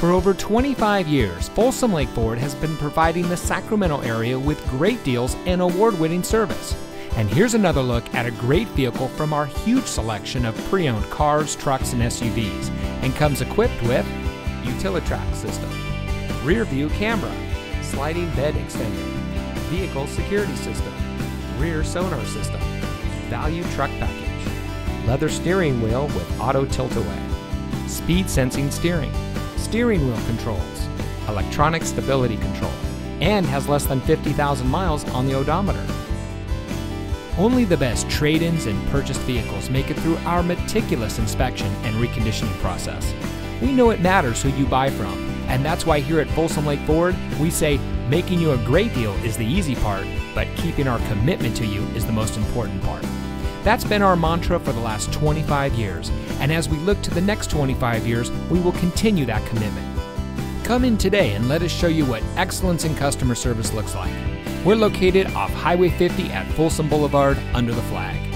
For over 25 years, Folsom Lake Ford has been providing the Sacramento area with great deals and award winning service. And here's another look at a great vehicle from our huge selection of pre owned cars, trucks, and SUVs, and comes equipped with Utilitrack system, rear view camera, sliding bed extender, vehicle security system, rear sonar system, value truck package, leather steering wheel with auto tilt away, speed sensing steering, steering wheel controls, electronic stability control, and has less than 50,000 miles on the odometer. Only the best trade ins and purchased vehicles make it through our meticulous inspection and reconditioning process. We know it matters who you buy from, and that's why here at Folsom Lake Ford, we say making you a great deal is the easy part, but keeping our commitment to you is the most important part. That's been our mantra for the last 25 years, and as we look to the next 25 years, we will continue that commitment. Come in today and let us show you what excellence in customer service looks like. We're located off Highway 50 at Folsom Boulevard under the flag.